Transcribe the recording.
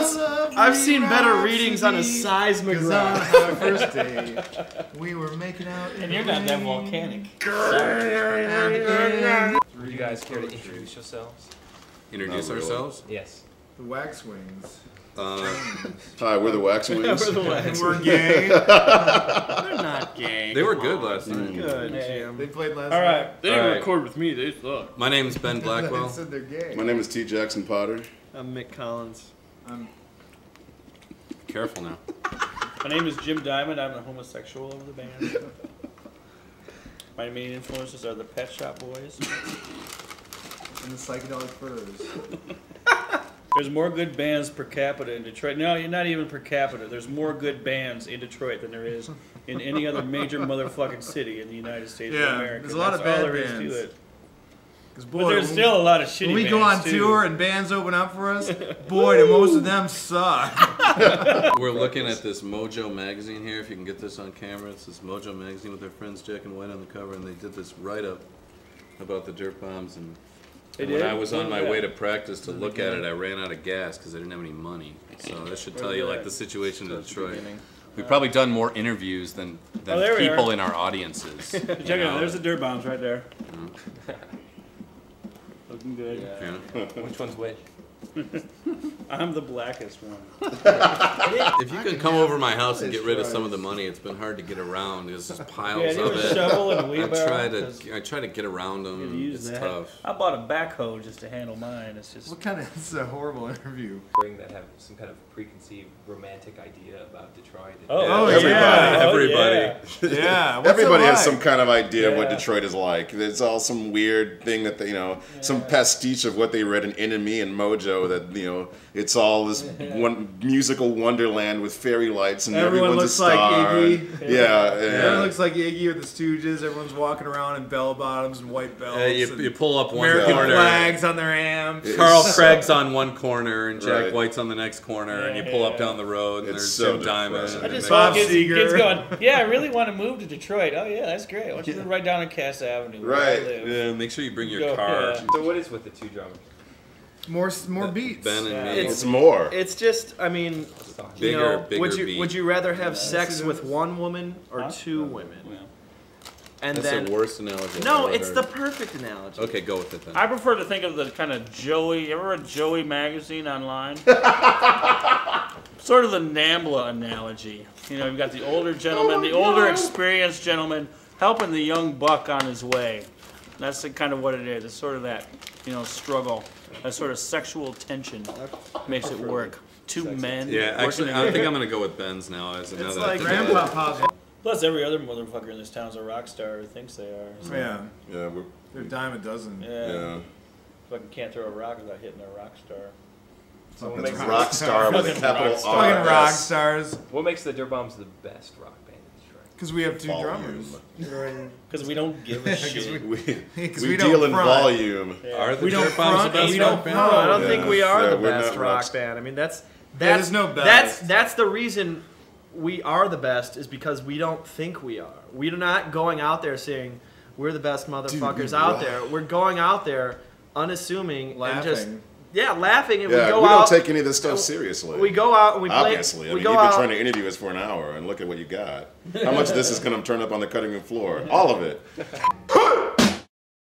I've seen better readings on a seismograph. On our first day, we were making out. And you're not that volcanic. Would you guys care to introduce yourselves? Introduce really. ourselves. Yes. The wax wings. Uh, Hi, we're the Wax Wings. We're the wax. We're gay. They're not gay. they were good last night. Good, Hey. Jim. they played last All night. right. They didn't All right. record with me. They suck. My name is Ben They Blackwell. said they're gay. My name is T. Jackson Potter. I'm Mick Collins. I'm Careful now. My name is Jim Diamond. I'm the homosexual of the band. My main influences are the Pet Shop Boys. and the psychedelic furs. There's more good bands per capita in Detroit. No, you're not even per capita. There's more good bands in Detroit than there is in any other major motherfucking city in the United States Yeah, of America. there's a lot of That's all bad there is bands. To it. But there's still a lot of shitty when we go on too. tour and bands open up for us, boy, do most of them suck. We're looking at this Mojo magazine here. If you can get this on camera, it's this Mojo magazine with their friends Jack and White on the cover, and they did this write up about the Dirtbombs. And, and when? I was on my was way to practice to look at it, I ran out of gas because I didn't have any money. So that should tell you like the situation in Detroit. We've probably done more interviews than, oh, than Oh, people are. in our audiences. you Check it out. There's the Dirtbombs right there. Looking good. Yeah. Which one's which? I'm the blackest one. If you can come over my house and get rid of some of the money, it's been hard to get around. There's just piles Yeah, of have it. shovel and a I wheelbarrow. try to 'cause I try to get around you them. use It's that. tough. I bought a backhoe just to handle mine. It's just what kind of? it's a horrible interview. That have some kind of preconceived romantic idea about Detroit. Oh, Oh, everybody, yeah. Oh, everybody. yeah. Oh, yeah, what's Everybody it has like? some kind of idea of what Yeah. Detroit is like. It's all some weird thing that they, you know, some pastiche of what they read in NME and Mojo. That you know, it's all this one musical wonderland with fairy lights and Everyone everyone's looks a like star. Iggy. and- yeah, Everyone yeah. looks like Iggy with the Stooges. Everyone's walking around in bell bottoms and white belts. Uh, you, and you pull up one American corner. flags on their amps. Carl Craig's on one corner and Jack Right. White's on the next corner, and you pull up down the road and It's there's so Jim Diamond. I and just they- Bob kids, Seger. kids going, yeah, I really want to move to Detroit. Oh yeah, that's great. Why don't you move right down on Cass Avenue? where I Right. live? yeah, make sure you bring your Go, car. yeah. So what is with the two drummers? More, more beats. Ben and Yeah. me. It's more. It's just, I mean, Stop. you Bigger- know, bigger would you beat. would you rather have sex with one woman or Huh? two women? Yeah. And That's then the worst analogy. I've no, ever it's heard. the perfect analogy. Okay, go with it then. I prefer to think of the kind of Joey. You ever read Joey magazine online? sort of the Nambla analogy. You know, you've got the older gentleman, oh the older experienced gentleman helping the young buck on his way. That's the, kind of what it is. It's sort of that, you know, struggle, that sort of sexual tension makes it work. Two men. yeah, actually, I think I'm gonna go with Ben's now as another. It's like Grandpa Pop. Plus, every other motherfucker in this town's a rock star or thinks they are. So, Yeah, yeah, we're, they're a dime a dozen. yeah. yeah. Fucking can't throw a rock without hitting a rock star. So what makes, rock star with a capital rock star. R. Fucking rock stars. what makes the Dirtbombs the best rock band in Detroit? Because we have two Volume. drummers. Because we don't give a shit. We, Because we, we deal in front. volume. Are the We don't front the best we rock don't band? No, I don't Yeah. think we are Yeah, the best rock rocks- band. I mean, that's that's is no That's best. that's that's the reason we are the best is because we don't think we are. We're not going out there saying we're the best motherfuckers we out rock. there. We're going out there unassuming and just Laughing. Yeah, laughing and Yeah, we go we don't take any of this stuff seriously. we go out and we play. Obviously, I we mean, go you've been out. trying to interview us for an hour, and look at what you got. How much of this is going to turn up on the cutting room floor? All of it.